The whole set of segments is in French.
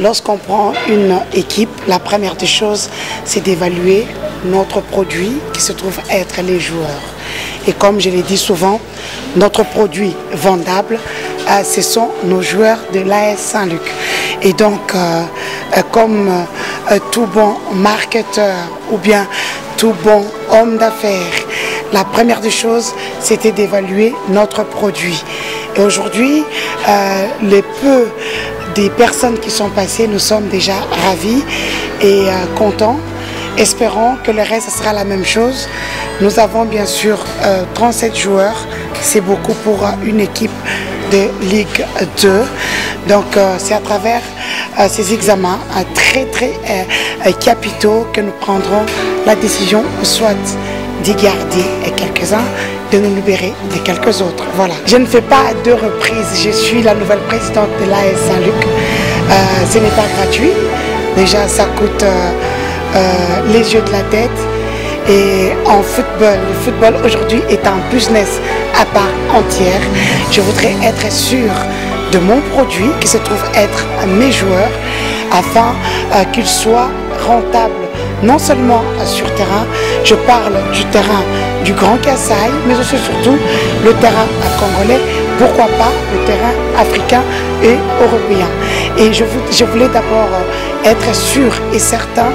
lorsqu'on prend une équipe, la première des choses, c'est d'évaluer notre produit qui se trouve être les joueurs. Et comme je l'ai dit souvent, notre produit vendable, euh, ce sont nos joueurs de l'AS Saint-Luc. Et donc, euh, euh, comme tout bon marketeur ou bien tout bon homme d'affaires, la première des choses, c'était d'évaluer notre produit. Et aujourd'hui, les peu des personnes qui sont passées, nous sommes déjà ravis et contents Espérons que le reste sera la même chose. Nous avons bien sûr 37 joueurs. C'est beaucoup pour une équipe de Ligue 2. Donc euh, c'est à travers euh, ces examens très très euh, capitaux que nous prendrons la décision soit d'y garder quelques-uns, de nous libérer de quelques autres. Voilà. Je ne fais pas deux reprises. Je suis la nouvelle présidente de l'AS Saint-Luc. ce n'est pas gratuit. Déjà, ça coûte les yeux de la tête. Et en football, le football aujourd'hui est un business à part entière. Je voudrais être sûr de mon produit qui se trouve être mes joueurs afin euh, qu'ils soient rentables non seulement sur terrain, je parle du terrain du Grand Kassai, mais aussi surtout le terrain congolais, pourquoi pas le terrain africain et européen. Et je, voulais d'abord euh, être sûr et certain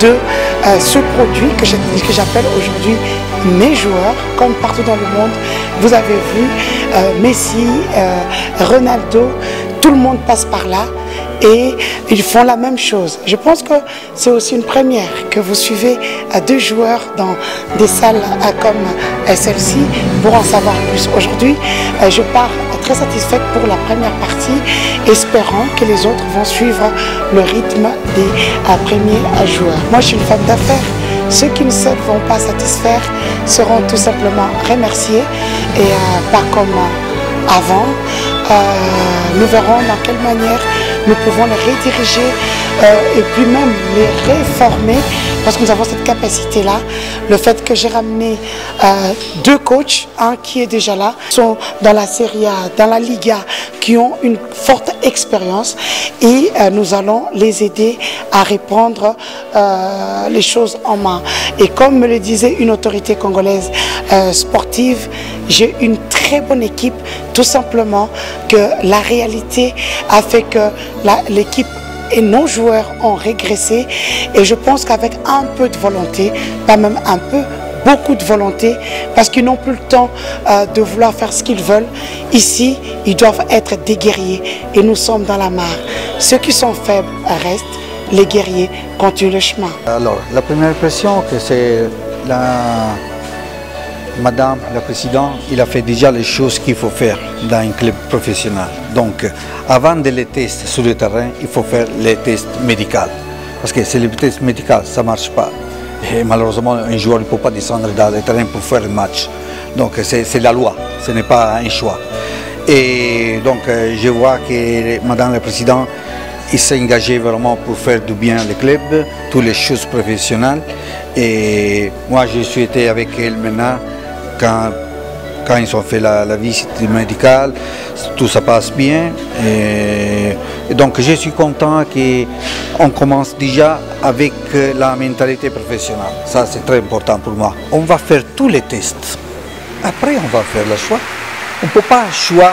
de euh, ce produit que j'appelle aujourd'hui mes joueurs, comme partout dans le monde. Vous avez vu euh, Messi, Ronaldo, tout le monde passe par là et ils font la même chose. Je pense que c'est aussi une première que vous suivez deux joueurs dans des salles comme celle-ci pour en savoir plus. Aujourd'hui, je pars très satisfaite pour la première partie, espérant que les autres vont suivre le rythme des premiers joueurs. Moi, je suis une femme d'affaires. Ceux qui ne se vont pas satisfaire seront tout simplement remerciés et euh, pas comme avant. Euh, nous verrons dans quelle manière nous pouvons les rediriger euh, et puis même les réformer parce que nous avons cette capacité-là. Le fait que j'ai ramené euh, deux coachs, un qui est déjà là, sont dans la Serie A, dans la Liga, qui ont une forte expérience et nous allons les aider à répondre les choses en main. Et comme me le disait une autorité congolaise sportive, j'ai une bonne équipe, tout simplement que la réalité a fait que l'équipe et nos joueurs ont régressé. Et je pense qu'avec un peu de volonté, pas même un peu, beaucoup de volonté, parce qu'ils n'ont plus le temps euh, de vouloir faire ce qu'ils veulent. Ici, ils doivent être des guerriers et nous sommes dans la mare. Ceux qui sont faibles restent, les guerriers continuent le chemin. Alors, la première impression, que c'est la Madame la Présidente, il a fait déjà les choses qu'il faut faire dans un club professionnel. Donc, avant de les tester sur le terrain, il faut faire les tests médicaux. Parce que si les tests médicaux, ça ne marche pas. Et malheureusement, un joueur ne peut pas descendre dans le terrain pour faire le match. Donc, c'est la loi, ce n'est pas un choix. Et donc, je vois que Madame la Présidente, il s'est engagé vraiment pour faire du bien le club, toutes les choses professionnelles. Et moi, je suis été avec elle maintenant quand, ils ont fait la, visite médicale, tout ça passe bien. Et, donc je suis content qu'on commence déjà avec la mentalité professionnelle. Ça c'est très important pour moi. On va faire tous les tests. Après on va faire le choix. On ne peut pas choix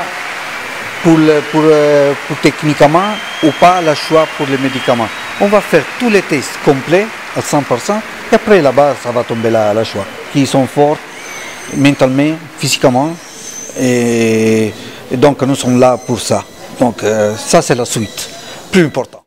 pour, pour, techniquement ou pas le choix pour les médicaments. On va faire tous les tests complets à 100% et après là-bas ça va tomber la, la choix. Qui sont forts, mentalement, physiquement. Et, donc nous sommes là pour ça. Donc euh, ça c'est la suite, plus important.